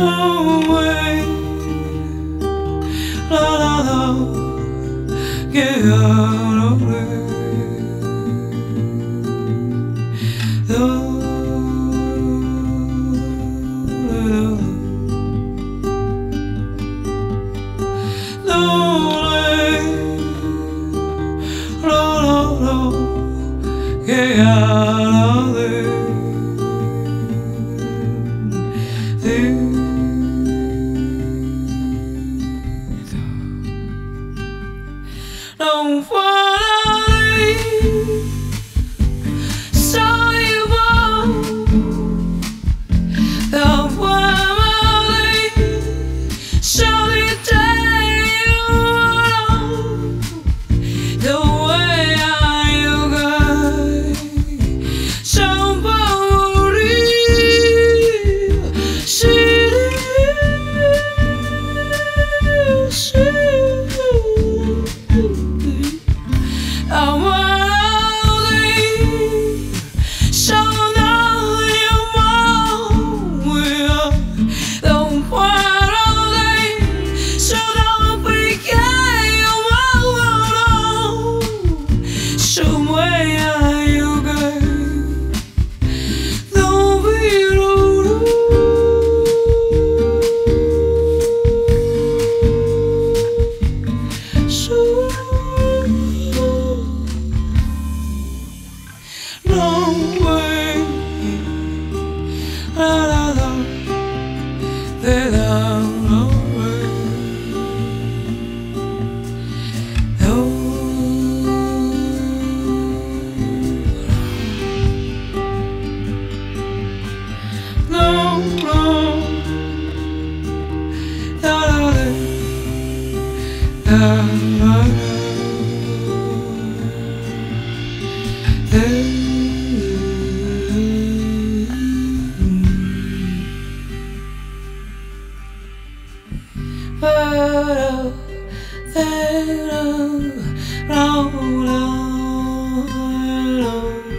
no way. La la la, get out of there. Get out of there. I wanna La Hello, hello, roll on.